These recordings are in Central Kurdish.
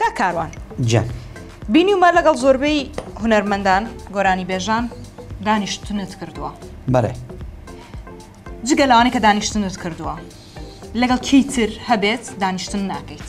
کاک کاروان جان بینیومە لەگەڵ زۆربەی هونەرمەندان گۆرانی بێژان دانیشتنت کردووە بەڵێ جگە لەوانی کە دانیشتنت کردووە لەگەڵ کیتر هەبێت دانیشتن ناکەیت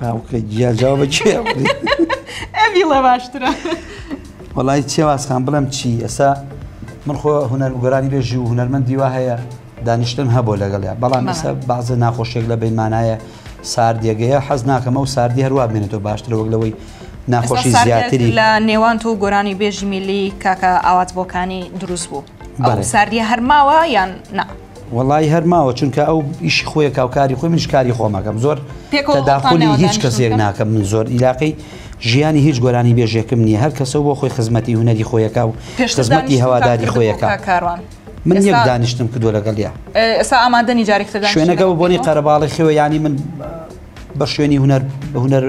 باوکە گیا جاوە جێ ئەڤڵە باشترە وڵی چێوازخان بڵم چی ئێسا من خۆ هوەر گۆرانی بێژی و هوەرمەند دیوا هەیە دانیشتن هەبوو لەگەڵە بەڵام ئێستا بازە ناخۆشێک لە بینمانایە ساردێگەیە حەز ناکەمە و ساردی هەروە بێنێتەوە باشتر وەک لەوەی ناخۆشی زیاتری لە نێوان تۆ گۆرانی بێژی میلی کاکە ئاوات بۆکانی دروست بوو. ساردیە هەرماوە یان نا. وڵی هەرماوە چونکە ئەو ئیشی خۆی کاوکاری خۆی منشکاری خۆمەکەم زۆر داخلی هیچ کەسێک ناکەم من زۆر ئیلاقی ژیانی هیچ گۆرانی بێژێکم نییە هەر کەسە بۆ خۆی خزمەتی هوەری خۆیەکە و خزمەتی هەواداری خۆیەکە کاروان. من یەک دانیشتم کردو لەگەڵیا ئێستا ئامادەنی جارێکتر شوێنەکە بۆ بۆنی قەرەباڵی خێوە ینی من بە شوێنی هوەر هوەر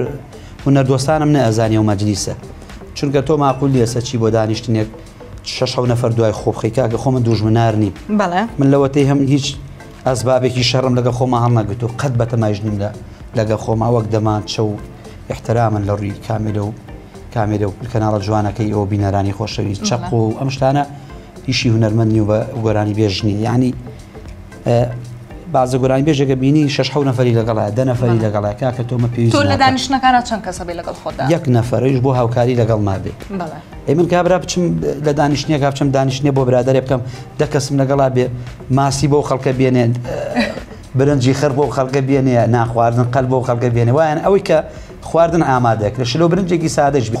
هوەر دۆستانم نەزانانی و مەجلیسە چونکە تۆ ماقول لێسە چی بۆ دانیشتنێک شش حەو نەفەر دوای خۆ بخی کاکە خۆ من دوژمنار نیم بەڵێ من لەوەتەی هەم هیچ ئەسبابێکی شەڕم لەگە خۆما هەڵنەگرت و قەت بەتەمایش نیم لە لەگە خۆما وەک دەمان چە و احترامن لە ڕووی کامێرە و کامێرە و کەناڵە جوانەکەی ئەو بینەرانی خۆشەوی چەق و ئەم شتانە ئیشی هوەرمەند نیو بە گۆرانی بێژنی ینی بازە گۆرانی بێژێکە بینی شش حو نەفری لەگەڵە دە نەفری لەگەڵە کاکە تۆمە پێویست تۆ لە دانیشتەکانە چەند کەسە بێ لەگەڵ خۆدا یەک نەفرش بۆ هاوکاری لەگەڵ مابێ ئەی من کابرا بچم لە دانیشتنیە کا بچم دانیشتنیە بۆ برادێ بکەم دە کەسم لەگەڵا بێ ماسی بۆ خەڵکە بێنێن برنجی خەر بۆ خەڵکە بێنێ ناخواردن قەل بۆ خەڵکە بێنێ وایەن ئەوەی کە خواردن ئامادەێک لە شلو برنجێکی سادەش بێ.